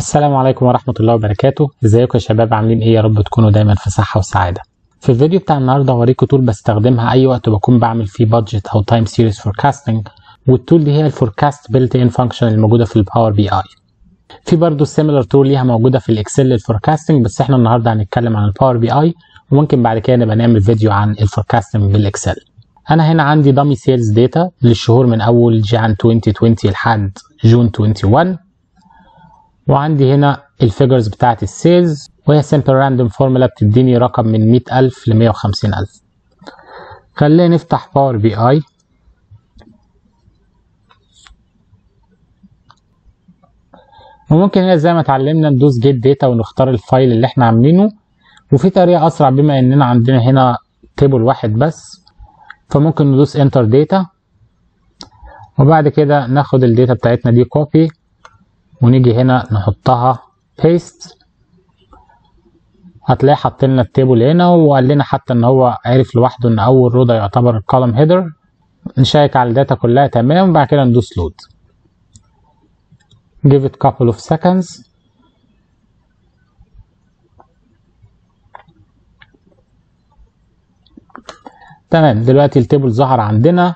السلام عليكم ورحمة الله وبركاته. ازيكم يا شباب؟ عاملين إيه؟ يا رب تكونوا دايما في صحة وسعادة. في الفيديو بتاع النهاردة هوريكم tool بستخدمها أي وقت بكون بعمل فيه budget أو time series forecasting وال tool دي هي ال forecast built in function الموجودة في ال Power BI في برضه similar tool ليها موجودة في ال Excel لل forecasting بس إحنا النهاردة هنتكلم عن ال Power BI وممكن بعد كده نبقى نعمل فيديو عن ال forecasting بال Excel أنا هنا عندي dummy sales data للشهور من أول Jan 2020 لحد June 21 وعندي هنا ال figures بتاعت ال sales وهي simple random formula بتديني رقم من 100000 ل 150000 خلينا نفتح Power BI. وممكن هنا زي ما اتعلمنا ندوس get data ونختار ال file اللي إحنا عاملينه. وفي طريقة أسرع بما إننا عندنا هنا table واحد بس. فممكن ندوس enter data وبعد كده ناخد ال data بتاعتنا دي copy ونيجي هنا نحطها paste هتلاقي حط لنا ال table هنا وقال لنا حتى إن هو عرف لوحده إن أول row ده يعتبر ال column header نشيك على ال data كلها تمام وبعد كده ندوس load give it couple of seconds. تمام دلوقتي ال table ظهر عندنا.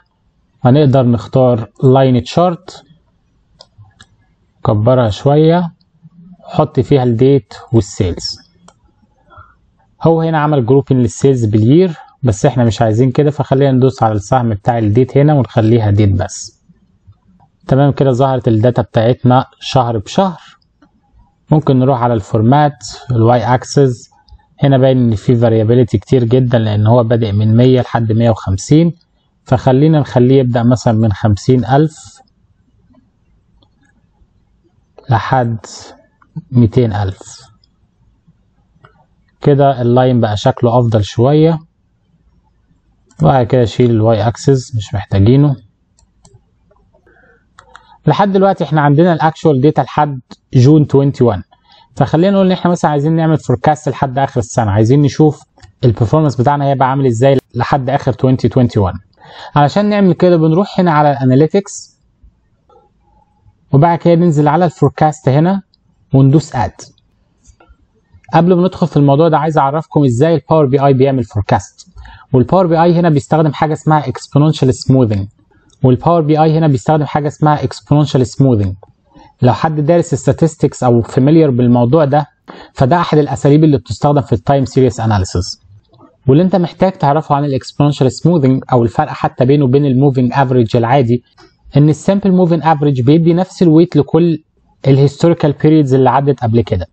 هنقدر نختار line chart كبرها شوية حط فيها ال date وال sales. هو هنا عمل grouping لل sales بال year بس إحنا مش عايزين كده فخلينا ندوس على السهم بتاع ال date هنا ونخليها date بس. تمام كده ظهرت ال data بتاعتنا شهر بشهر. ممكن نروح على ال format ال Y axis. هنا باين إن في variability كتير جدا لأن هو بادئ من 100 لحد 150 فخلينا نخليه يبدأ مثلا من 50000 لحد 200000 كده ال line بقى شكله أفضل شوية. وبعد كده اشيل ال Y axis مش محتاجينه. لحد دلوقتي إحنا عندنا ال actual data لحد June 21 فخلينا نقول إن إحنا مثلا عايزين نعمل forecast لحد آخر السنة. عايزين نشوف ال performance بتاعنا هيبقى عامل إزاي لحد آخر 2021 علشان نعمل كده بنروح هنا على ال analytics وبعد كده ننزل على ال forecast هنا وندوس add قبل ما ندخل في الموضوع ده عايز أعرفكم إزاي ال Power BI بيعمل forecast وال Power BI هنا بيستخدم حاجة اسمها اكسبوننشال سموذنج وال Power BI هنا بيستخدم حاجة اسمها exponential smoothing لو حد دارس statistics أو familiar بالموضوع ده فده أحد الأساليب اللي بتستخدم في ال time series analysis واللي أنت محتاج تعرفه عن الاكسبوننشال سموذنج أو الفرق حتى بينه وبين ال moving average العادي إن ال simple moving average بيدي نفس ال weight لكل ال historical periods اللي عدت قبل كده.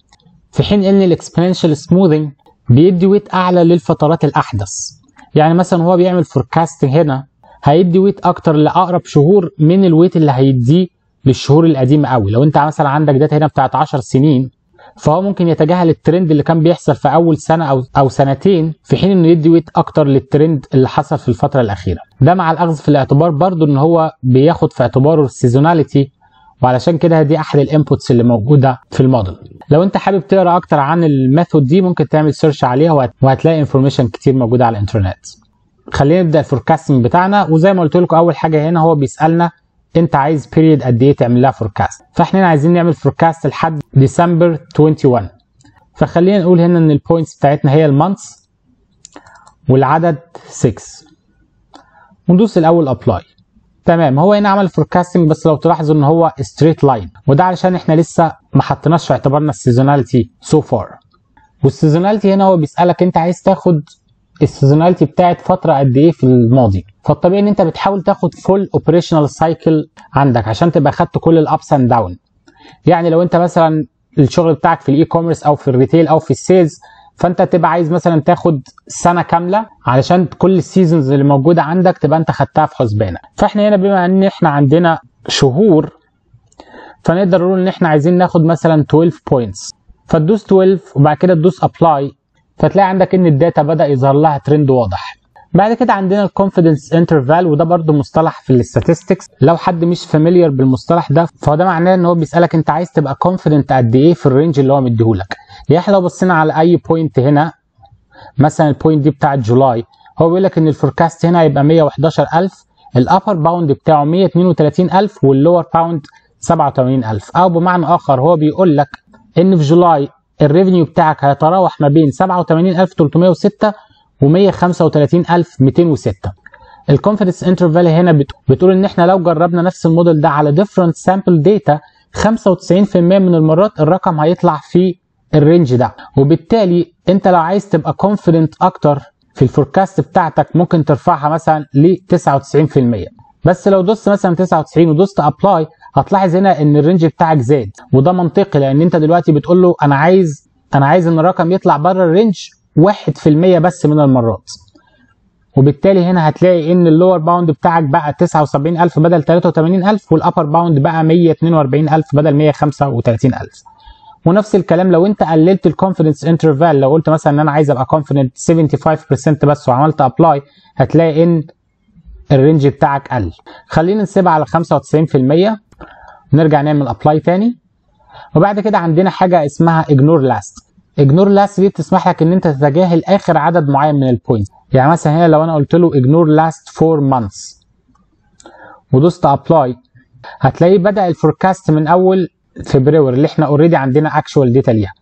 في حين إن ال exponential smoothing بيدي weight أعلى للفترات الأحدث. يعني مثلا هو بيعمل forecast هنا هيدي weight أكتر لأقرب شهور من ال weight اللي هيديه للشهور القديمة قوي لو أنت مثلا عندك data هنا بتاعت 10 سنين فهو ممكن يتجاهل الترند اللي كان بيحصل في أول سنة أو أو سنتين في حين إنه يدي weight أكتر للترند اللي حصل في الفترة الأخيرة. ده مع الأخذ في الاعتبار برضو إن هو بياخد في اعتباره ال seasonality وعلشان كده دي أحد ال inputs اللي موجودة في الموديل. لو أنت حابب تقرأ أكتر عن ال method دي ممكن تعمل search عليها وهتلاقي information كتير موجودة على الإنترنت. خلينا نبدأ ال forecasting بتاعنا وزي ما قلت لكم أول حاجة هنا هو بيسألنا انت عايز period قد إيه تعمل لها forecast فاحنا هنا عايزين نعمل forecast لحد ديسمبر 21 فخلينا نقول هنا إن ال points بتاعتنا هي ال months والعدد 6 وندوس الأول apply تمام هو هنا عمل forecasting بس لو تلاحظوا إن هو straight line وده علشان إحنا لسه ما حطيناش في اعتبارنا ال seasonality so far وال seasonality هنا هو بيسألك أنت عايز تاخد ال seasonality بتاعت فترة قد إيه في الماضي. فالطبيعي إن أنت بتحاول تاخد full operational cycle عندك عشان تبقى خدت كل ال ups and down يعني لو أنت مثلا الشغل بتاعك في ال e-commerce أو في ال retail أو في ال sales فأنت تبقى عايز مثلا تاخد سنة كاملة علشان كل ال seasons اللي موجودة عندك تبقى أنت خدتها في حسبانك. فإحنا هنا بما إن إحنا عندنا شهور فنقدر نقول إن إحنا عايزين ناخد مثلا 12 points فتدوس 12 وبعد كده تدوس apply فتلاقي عندك إن ال data بدأ يظهر لها ترند واضح. بعد كده عندنا ال confidence interval وده برضو مصطلح في ال statistics لو حد مش familiar بالمصطلح ده فده معناه إن هو بيسألك أنت عايز تبقى confident قد إيه في ال range اللي هو مديهولك. يعني إحنا لو بصينا على أي point هنا مثلا ال point دي بتاعت July هو بيقول لك إن ال forecast هنا هيبقى 111000 ال upper bound بتاعه 132000 وال lower bound 87000 أو بمعنى آخر هو بيقول لك إن في July ال revenue بتاعك هيتراوح ما بين 87306 و 135206 ال confidence interval هنا بتقول إن إحنا لو جربنا نفس الموديل ده على different sample data 95% من المرات الرقم هيطلع في ال range ده. وبالتالي أنت لو عايز تبقى confident أكتر في ال forecast بتاعتك ممكن ترفعها مثلا ل 99% بس لو دوست مثلا 99 ودوست apply هتلاحظ هنا إن ال range بتاعك زاد. وده منطقي لأن أنت دلوقتي بتقول له أنا عايز أنا عايز إن الرقم يطلع بره ال range 1% بس من المرات. وبالتالي هنا هتلاقي إن ال lower bound بتاعك بقى 79000 بدل 83000 وال upper bound بقى 142000 بدل 135000 ونفس الكلام لو أنت قللت ال confidence interval لو قلت مثلا إن أنا عايز أبقى confident 75% بس وعملت apply هتلاقي إن ال range بتاعك قل. خلينا نسيبها على 95% نرجع نعمل apply تاني. وبعد كده عندنا حاجة اسمها ignore last ignore last دي بتسمح لك إن أنت تتجاهل آخر عدد معين من ال points يعني مثلا هنا لو أنا قلت له ignore last 4 months. ودوست apply هتلاقيه بدأ ال forecast من أول فبراير اللي إحنا already عندنا actual data ليها.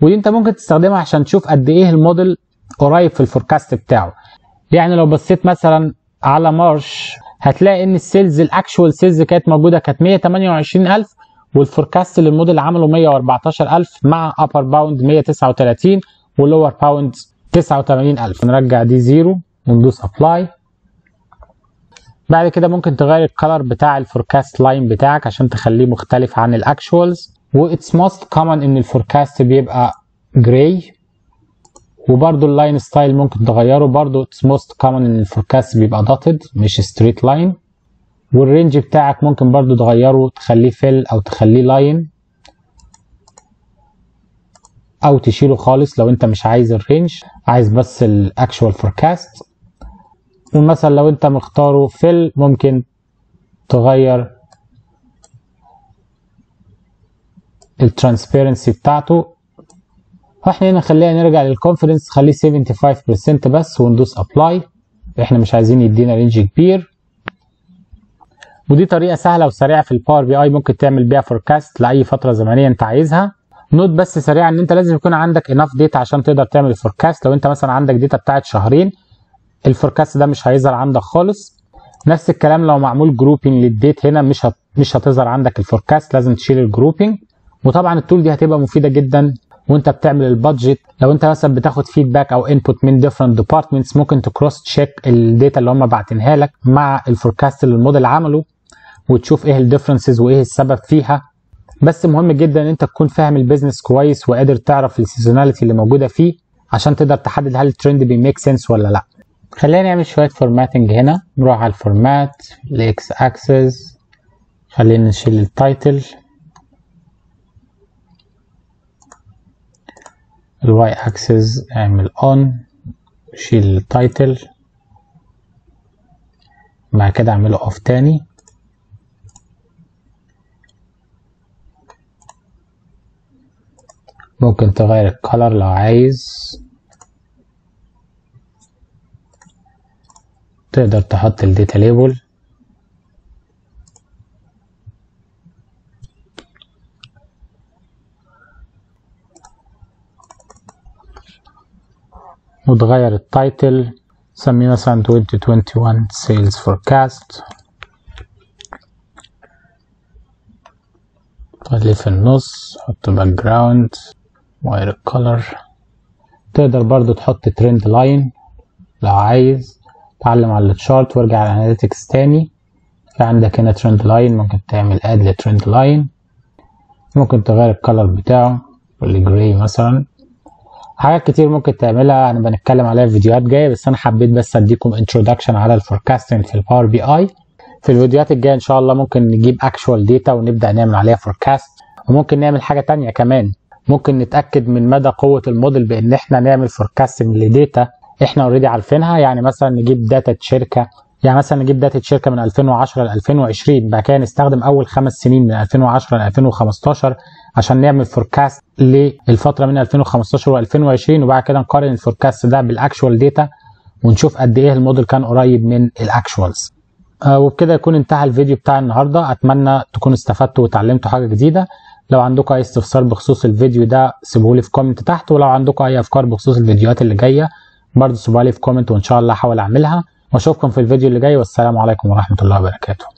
ودي أنت ممكن تستخدمها عشان تشوف قد إيه الموديل قريب في ال forecast بتاعه. يعني لو بصيت مثلا على March هتلاقي إن ال sales ال actual sales كانت موجودة كانت 128000 وال forecast اللي الموديل عمله 114000 مع upper bound 139 و lower bound 89000 نرجع دي zero وندوس apply بعد كده ممكن تغير ال color بتاع ال forecast line بتاعك عشان تخليه مختلف عن ال actuals و it's most common إن ال forecast بيبقى gray وبرده ال line style ممكن تغيره. برده it's most common إن ال forecast بيبقى dotted مش straight line وال range بتاعك ممكن برده تغيره تخليه fill أو تخليه line أو تشيله خالص لو أنت مش عايز ال range عايز بس ال actual forecast ومثلا لو أنت مختاره fill ممكن تغير ال transparency بتاعته. فاحنا هنا خلينا نرجع لل confidence خليه 75% بس وندوس apply إحنا مش عايزين يدينا range كبير. ودي طريقة سهلة وسريعة في ال Power BI ممكن تعمل بيها forecast لأي فترة زمنية أنت عايزها. note بس سريعا إن أنت لازم يكون عندك enough data عشان تقدر تعمل ال forecast لو أنت مثلا عندك data بتاعت شهرين ال forecast ده مش هيظهر عندك خالص. نفس الكلام لو معمول grouping لل date هنا مش هت... مش هتظهر عندك ال forecast لازم تشيل ال grouping وطبعا ال tool دي هتبقى مفيدة جدا وأنت بتعمل ال budget لو أنت مثلا بتاخد feedback أو input من different departments ممكن ت cross check ال data اللي هم باعتينها لك مع ال forecast اللي الموديل عمله. وتشوف إيه ال differences وايه السبب فيها. بس مهم جدا ان انت تكون فاهم ال business كويس وقادر تعرف ال seasonality اللي موجودة فيه عشان تقدر تحدد هل ال trend بي make sense ولا لا. خلينا نعمل شوية formatting هنا نروح على ال format ال X axis خلينا نشيل ال title ال Y axis اعمل on شيل ال title بعد كده اعمله off تاني. ممكن تغير ال color لو عايز. تقدر تحط ال data label وتغير ال title سميه مثلا 2021 sales forecast. خليه في النص حط background وغير ال color تقدر برضو تحط trend line لو عايز. تعلم على ال chart وارجع على ال analytics تاني. في عندك هنا trend line ممكن تعمل add ل trend line ممكن تغير ال color بتاعه وال gray مثلا. حاجات كتير ممكن تعملها. أنا بنتكلم عليها في فيديوهات جاية بس أنا حبيت بس أديكم introduction على ال forecasting في ال Power BI في الفيديوهات الجاية إن شاء الله ممكن نجيب actual data ونبدأ نعمل عليها forecast وممكن نعمل حاجة تانية كمان. ممكن نتأكد من مدى قوة الموديل بإن إحنا نعمل forecasting ل data إحنا already عارفينها. يعني مثلا نجيب data شركة يعني مثلا نجيب data شركة من 2010 ل 2020 بعد كده نستخدم أول خمس سنين من 2010 ل 2015 عشان نعمل forecast للفترة من 2015 و2020 وبعد كده نقارن ال forecast ده بال actual data ونشوف قد إيه الموديل كان قريب من ال actuals آه وبكده يكون انتهى الفيديو بتاع النهارده. أتمنى تكونوا استفدتوا وتعلمتوا حاجة جديدة. لو عندكم أي استفسار بخصوص الفيديو ده سيبوه لي في comment تحت ولو عندكم أي أفكار بخصوص الفيديوهات اللي جاية برضه سيبوها لي في comment وإن شاء الله أحاول أعملها. وأشوفكم في الفيديو اللي جاي والسلام عليكم ورحمة الله وبركاته.